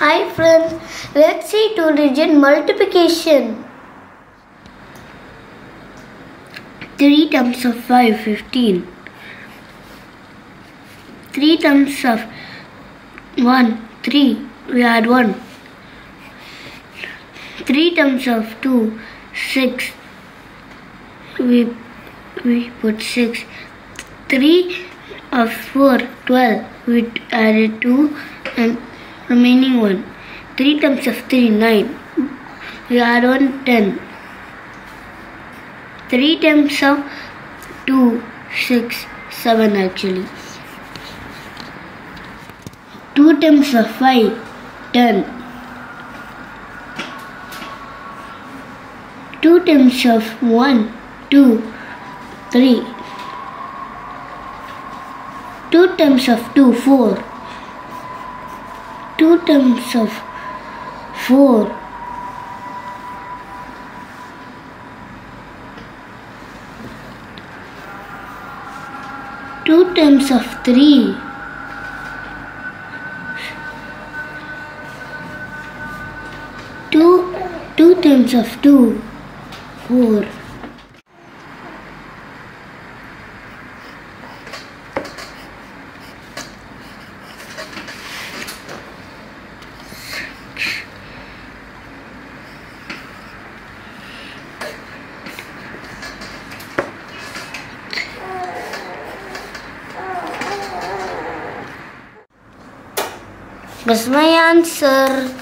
Hi friends, let's see two digit multiplication. 3 times of 5, 15. 3 times of 1, 3. We add 1. 3 times of 2, 6. We, we put 6. 3 of 4, 12. We added 2 and remaining 1. 3 times of 3, 9. We add on 10. 3 times of 2, 6, 7 actually. 2 times of 5, 10. 2 times of 1, 2, 3. 2 times of 2, 4. 2 times of 4, 2 times of 3. 2, 2 times of 2, 4. That's my answer.